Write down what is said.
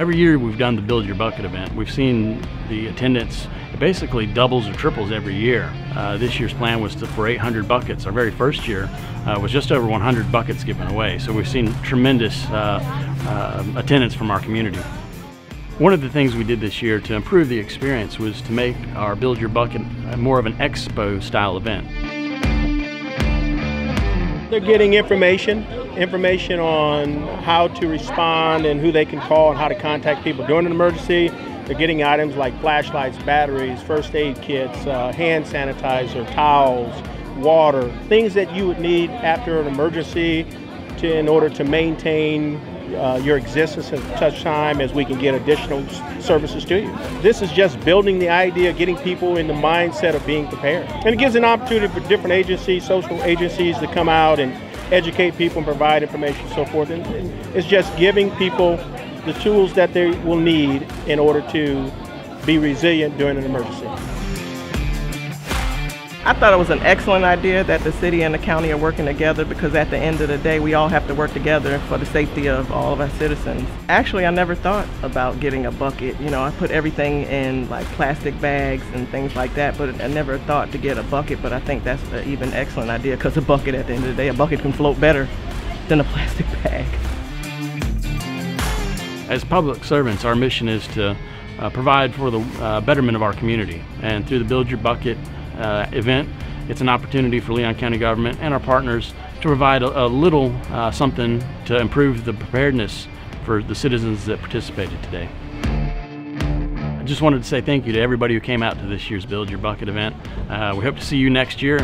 Every year we've done the Build Your Bucket event. We've seen the attendance basically doubles or triples every year. Uh, this year's plan was to, for 800 buckets. Our very first year uh, was just over 100 buckets given away. So we've seen tremendous uh, uh, attendance from our community. One of the things we did this year to improve the experience was to make our Build Your Bucket more of an expo style event. They're getting information information on how to respond and who they can call and how to contact people during an emergency. They're getting items like flashlights, batteries, first aid kits, uh, hand sanitizer, towels, water, things that you would need after an emergency to, in order to maintain uh, your existence at such time as we can get additional services to you. This is just building the idea, getting people in the mindset of being prepared. And it gives an opportunity for different agencies, social agencies to come out and educate people and provide information and so forth. And it's just giving people the tools that they will need in order to be resilient during an emergency. I thought it was an excellent idea that the city and the county are working together because at the end of the day, we all have to work together for the safety of all of our citizens. Actually, I never thought about getting a bucket. You know, I put everything in like plastic bags and things like that, but I never thought to get a bucket. But I think that's an even excellent idea because a bucket at the end of the day, a bucket can float better than a plastic bag. As public servants, our mission is to uh, provide for the uh, betterment of our community. And through the Build Your Bucket uh, event. It's an opportunity for Leon County government and our partners to provide a, a little uh, something to improve the preparedness for the citizens that participated today. I just wanted to say thank you to everybody who came out to this year's Build Your Bucket event. Uh, we hope to see you next year.